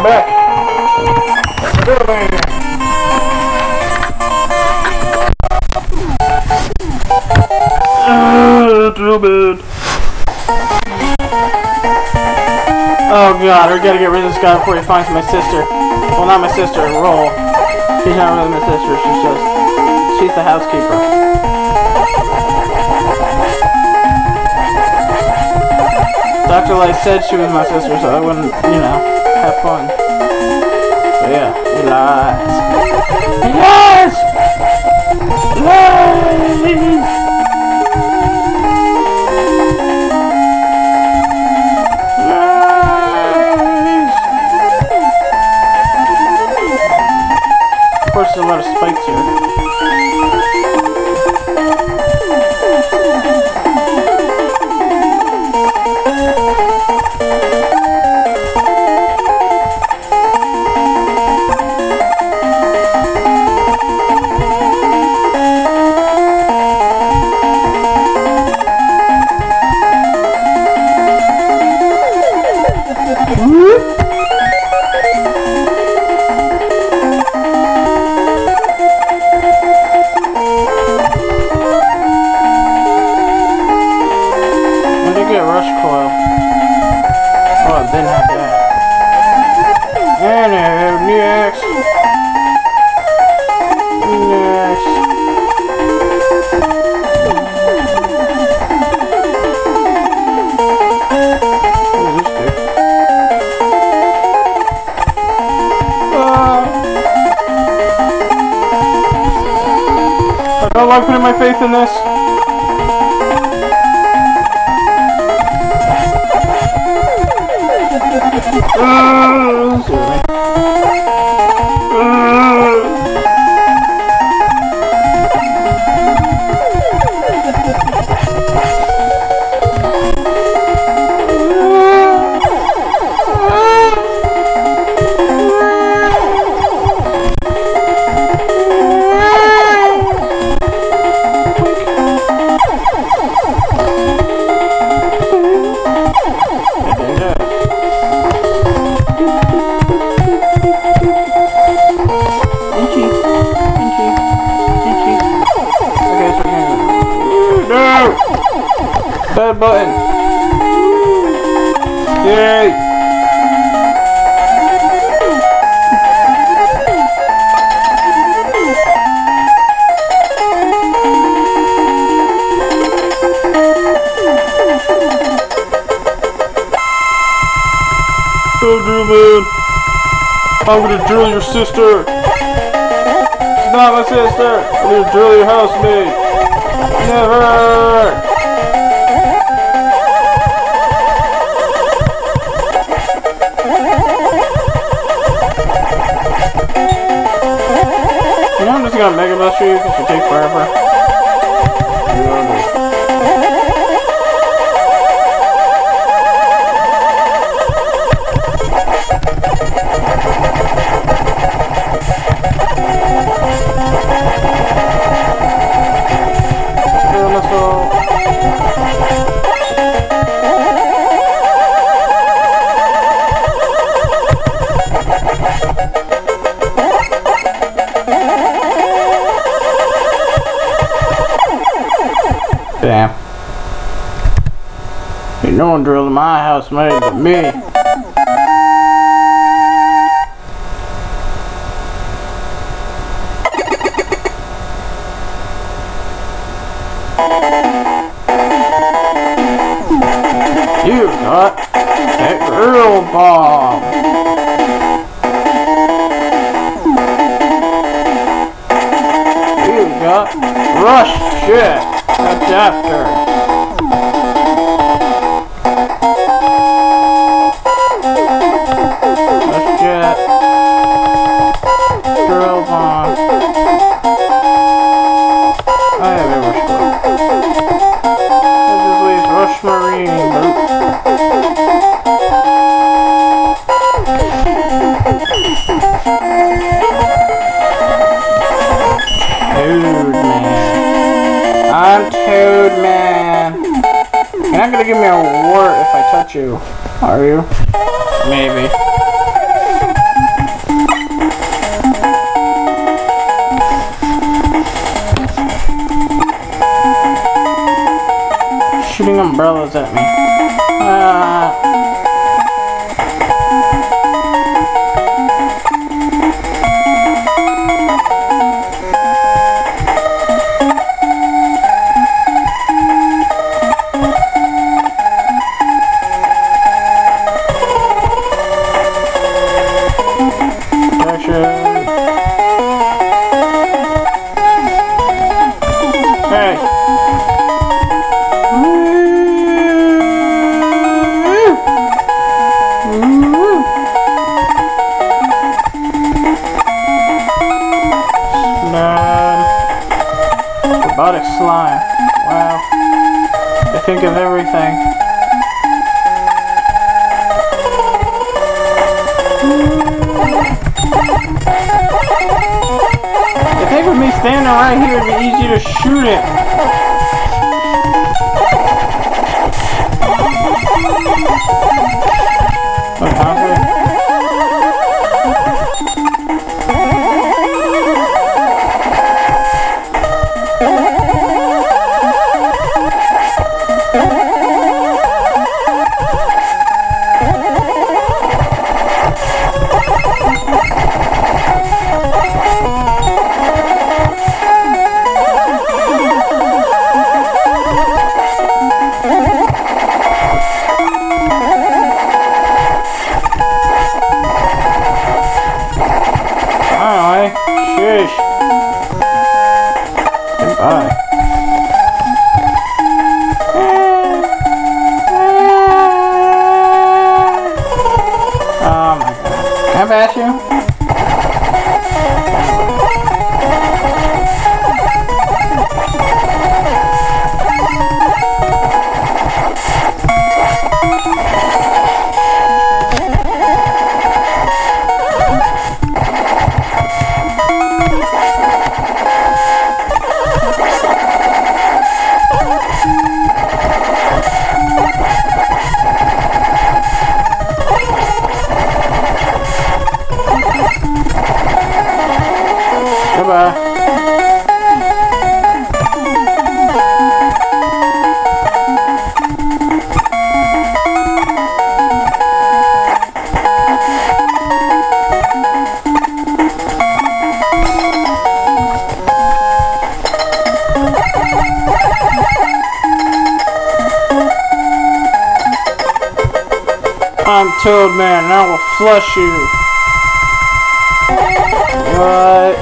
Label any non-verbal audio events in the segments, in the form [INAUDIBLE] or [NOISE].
I'm back. Bit. Oh god, we gotta get rid of this guy before he finds my sister. Well, not my sister, Roll. She's not really my sister, she's just... She's the housekeeper. Dr. Light said she was my sister, so I wouldn't, you know, have fun. But yeah, he lies. He I don't putting my faith in this. Uh, [LAUGHS] button. Yay! I'm gonna drill your sister. She's not my sister. I'm gonna drill your housemate. Never. Gonna mega you because you take forever. [LAUGHS] One drilled in my house made but me. You got that drill bomb. Rush shit adapter. gonna give me a war if I touch you. Are you? Maybe. Shooting umbrellas at me. Ah. Standing right here is easy to shoot at. Toad Man, and I will flush you. What?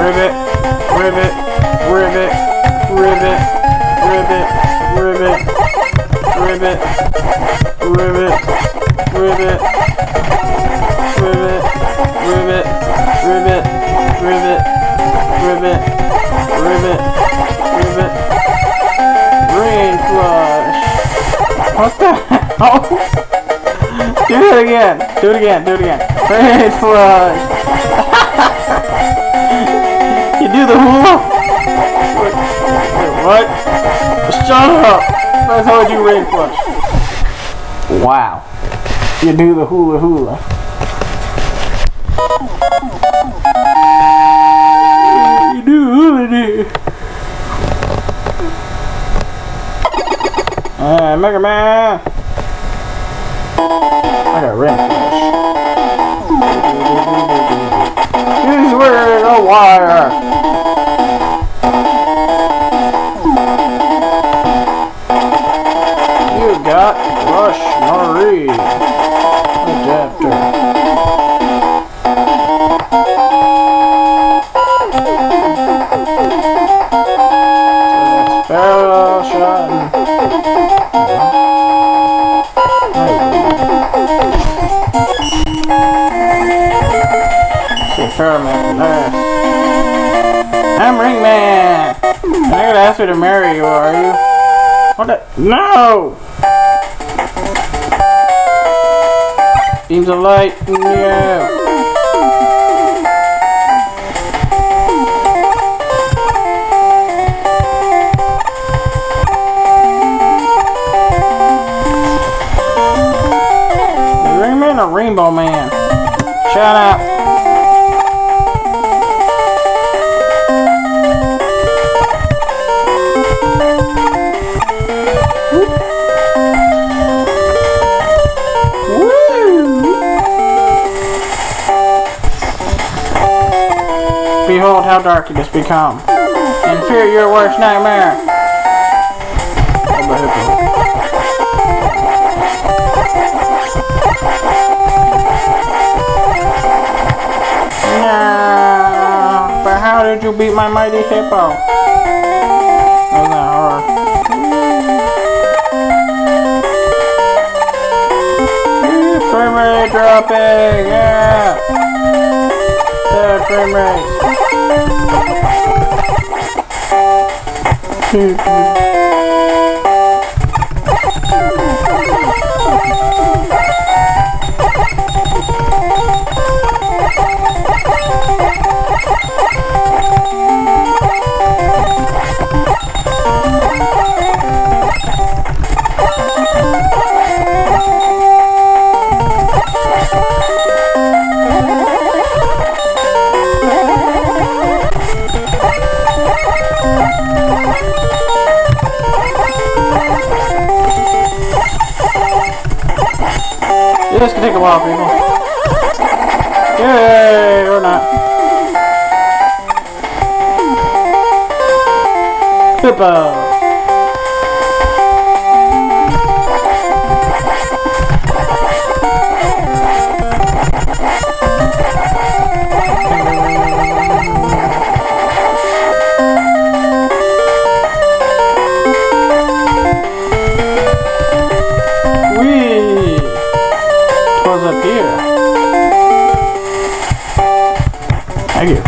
Ribbit, ribbit, ribbit, ribbit, ribbit, ribbit, ribbit, ribbit, ribbit, ribbit, ribbit, ribbit, ribbit, ribbit, hell? Do it again. Do it again. Do it again. Rain flush. [LAUGHS] you do the hula? Wait, wait, what? Shut up. That's how do rain flush. Wow. You do the hula hula. You do hula do. Uh, Mega Man. I got rain flush. He's wearing a wire. You got Rush Marine There. I'm Ringman! I'm gonna ask her to marry you, are you? What the? No! Beams of light! Is Ringman or Rainbow Man? Shut up! Behold how dark it has become. And fear your worst nightmare. No, but how did you beat my mighty hippo? Rate dropping, yeah! Yeah, frame rate. [LAUGHS] This can take a while, people. Yay, or up here. Thank you.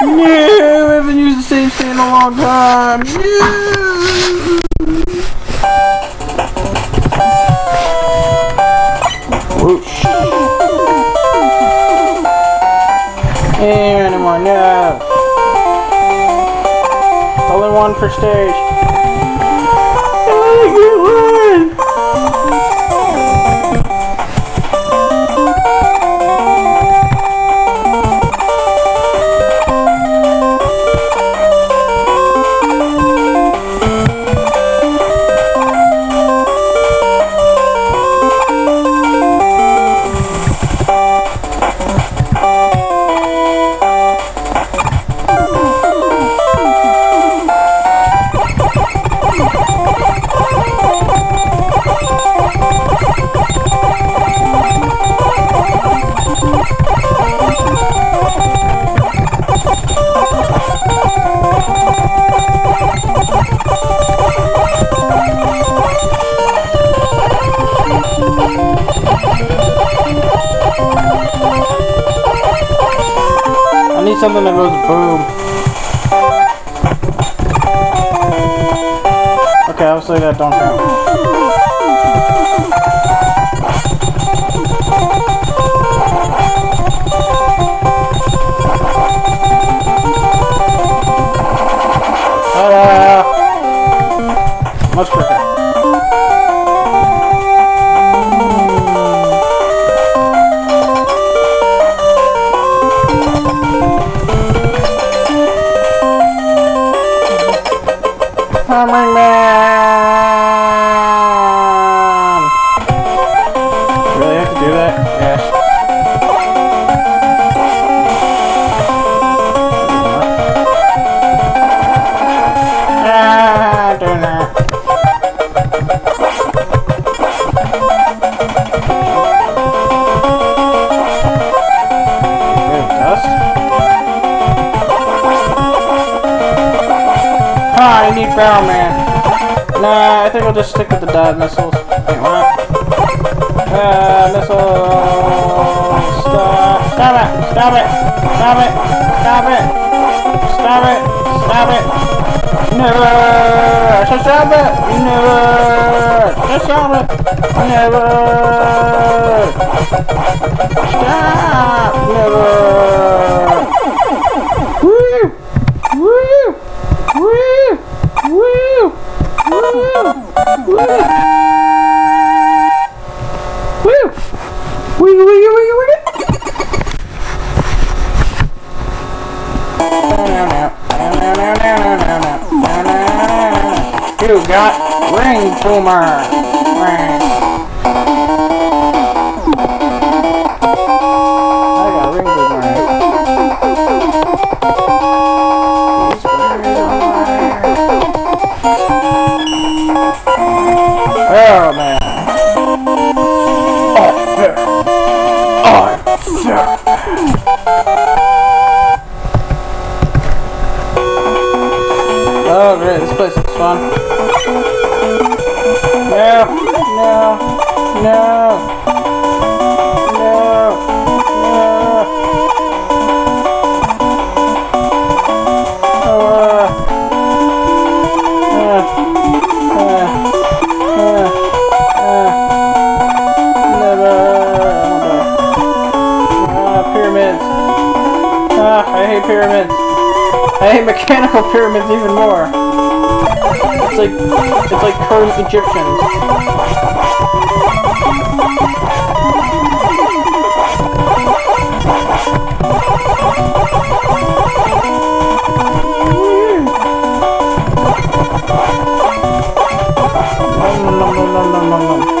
No, I haven't used the same stand in a long time. No. One per stage. Something that goes boom. Okay, obviously that don't count. Barrel Man. Nah, I think I'll just stick with the dive missiles. Wait, what? Uh, missiles. Stop. Stop it! Stop it! Stop it! Stop it! Stop it! Stop it! Never! Just stop it! Never! Just stop it! Never! I hate mechanical pyramids even more. It's like it's like current Egyptians. Nom, nom, nom, nom, nom, nom,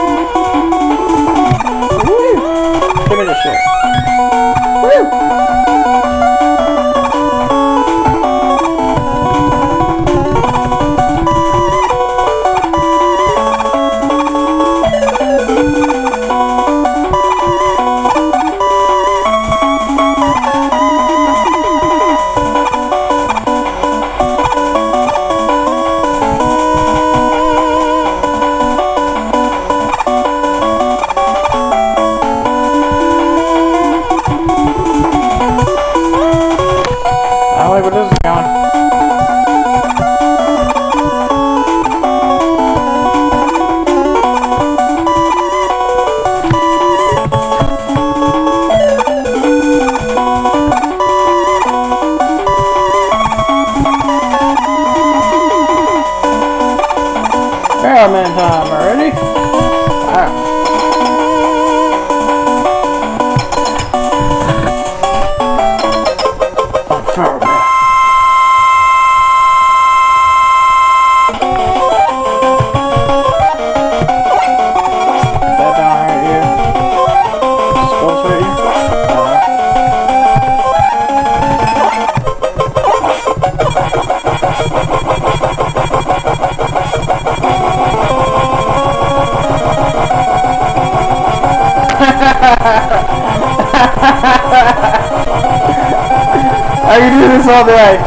this all day.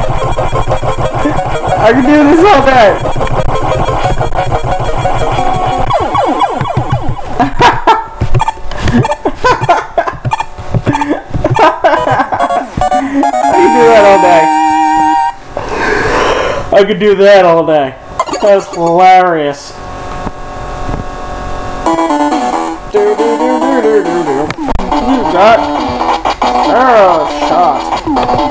I can do this all day. I can do that all day. I could do that all day. That's hilarious. Do, do, do, do, do, do, do. You got shot. Oh,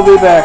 We will be back.